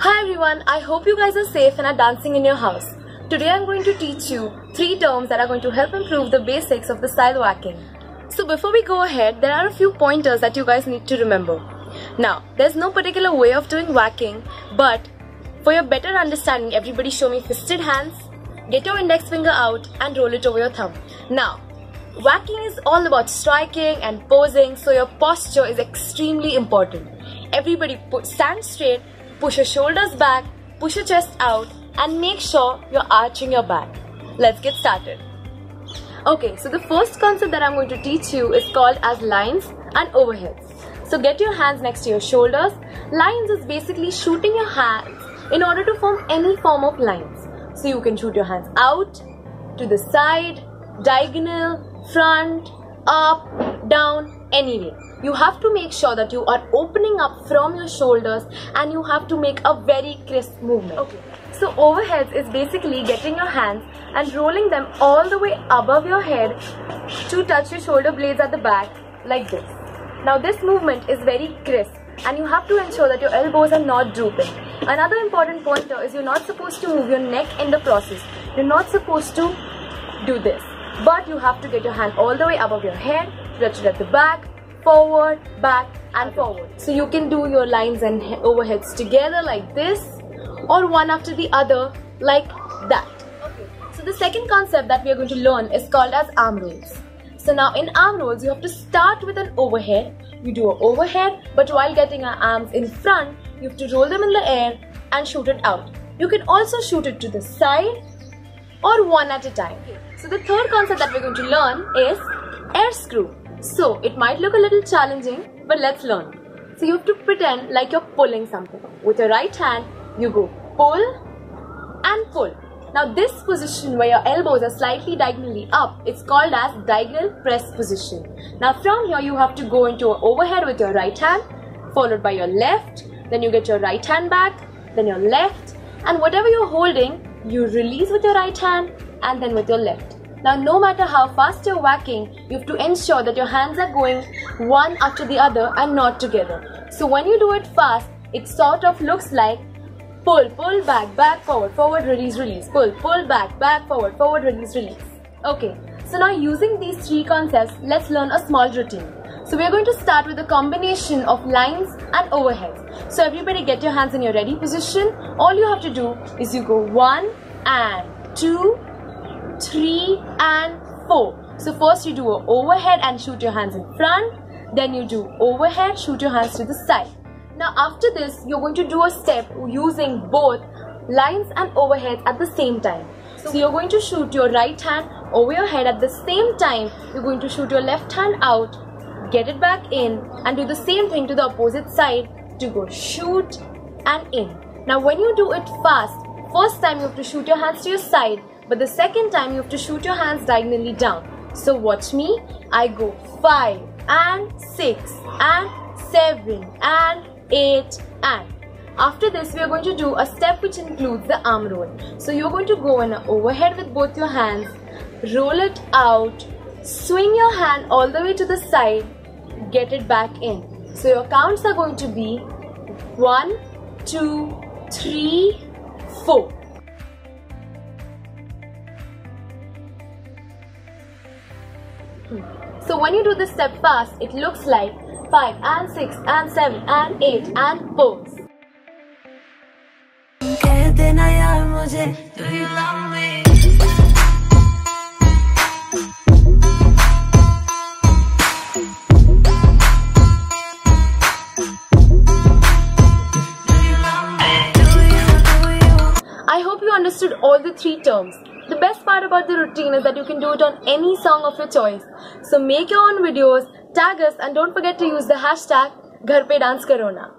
Hi everyone, I hope you guys are safe and are dancing in your house. Today I'm going to teach you three terms that are going to help improve the basics of the style waacking. So before we go ahead, there are a few pointers that you guys need to remember. Now, there's no particular way of doing waacking, but for your better understanding, everybody show me fisted hands, get your index finger out and roll it over your thumb. Now, waacking is all about striking and posing, so your posture is extremely important. Everybody put, stand straight, push your shoulders back, push your chest out and make sure you're arching your back. Let's get started. Okay, so the first concept that I'm going to teach you is called as lines and overheads. So get your hands next to your shoulders. Lines is basically shooting your hands in order to form any form of lines. So you can shoot your hands out, to the side, diagonal, front, up, down, anyway. You have to make sure that you are opening up from your shoulders and you have to make a very crisp movement. Okay. So overheads is basically getting your hands and rolling them all the way above your head to touch your shoulder blades at the back like this. Now this movement is very crisp and you have to ensure that your elbows are not drooping. Another important pointer is you're not supposed to move your neck in the process. You're not supposed to do this. But you have to get your hand all the way above your head, touch it at the back, forward, back and forward. So you can do your lines and overheads together like this or one after the other like that. Okay. So the second concept that we are going to learn is called as arm rolls. So now in arm rolls, you have to start with an overhead. You do an overhead, but while getting our arms in front, you have to roll them in the air and shoot it out. You can also shoot it to the side or one at a time. So the third concept that we're going to learn is air screw. So it might look a little challenging, but let's learn. So you have to pretend like you're pulling something. With your right hand, you go pull and pull. Now this position where your elbows are slightly diagonally up, it's called as diagonal press position. Now from here you have to go into an overhead with your right hand, followed by your left, then you get your right hand back, then your left, and whatever you're holding, you release with your right hand and then with your left. Now no matter how fast you're waacking, you have to ensure that your hands are going one after the other and not together. So when you do it fast, it sort of looks like pull, pull, back, back, forward, forward, release, release, pull, pull, back, back, forward, forward, release, release. Okay, so now using these three concepts, let's learn a small routine. So we're going to start with a combination of lines and overheads. So everybody get your hands in your ready position. All you have to do is you go one and two, three and four. So first you do an overhead and shoot your hands in front. Then you do overhead, shoot your hands to the side. Now after this, you're going to do a step using both lines and overheads at the same time. So you're going to shoot your right hand over your head at the same time. You're going to shoot your left hand out, get it back in and do the same thing to the opposite side to go shoot and in. Now when you do it fast, first time you have to shoot your hands to your side but the second time you have to shoot your hands diagonally down. So watch me. I go 5 and 6 and 7 and 8 and. After this, we are going to do a step which includes the arm roll. So you're going to go in an overhead with both your hands, roll it out, swing your hand all the way to the side, get it back in. So your counts are going to be 1, 2, 3, 4. So when you do this step fast, it looks like 5 and 6 and 7 and 8 and pose. I hope you understood all the three terms. The best part about the routine is that you can do it on any song of your choice. So make your own videos, tag us and don't forget to use the hashtag Karona.